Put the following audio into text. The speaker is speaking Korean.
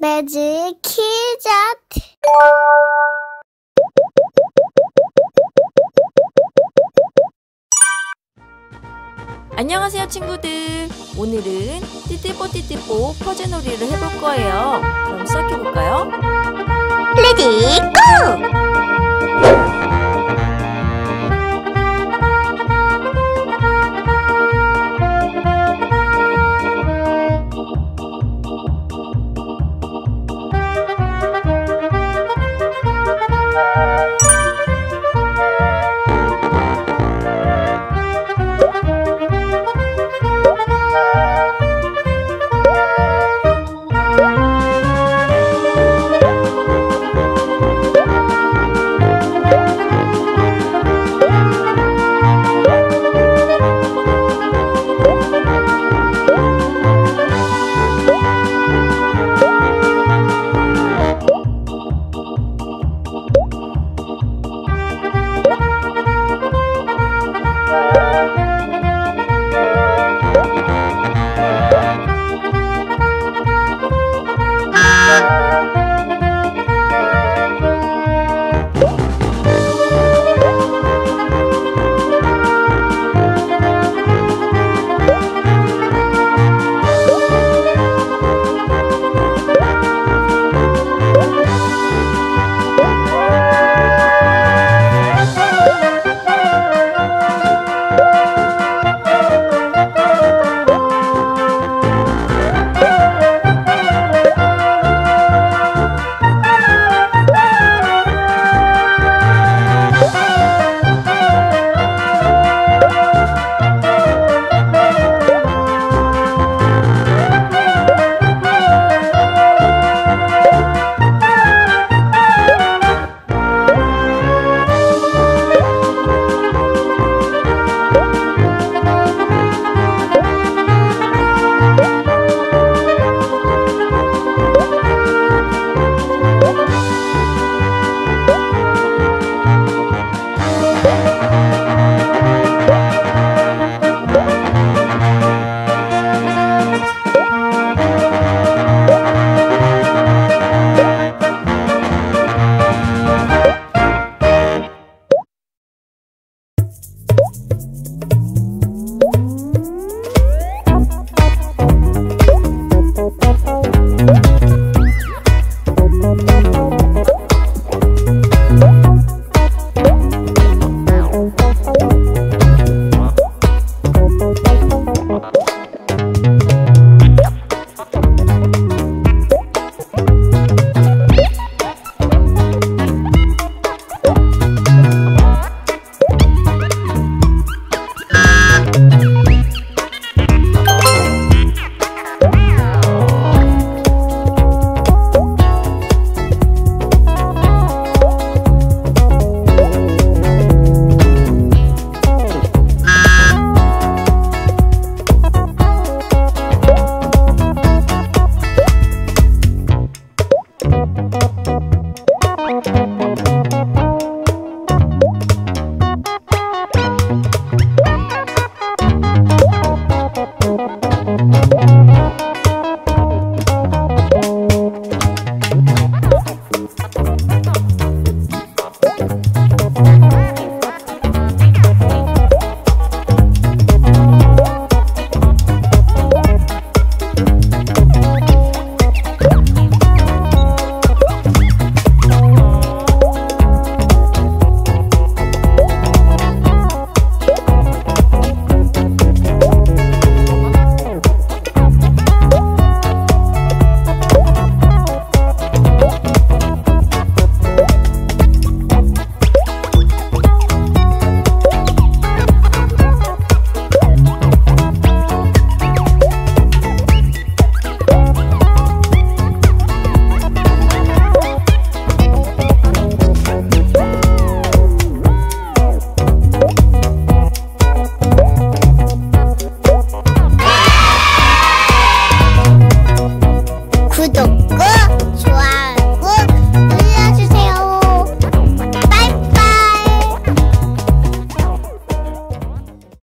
매직 키자트 안녕하세요 친구들 오늘은 띠띠뽀 띠띠뽀 퍼즐놀이를 해볼 거예요 그럼 시작해볼까요? ready go! どっ。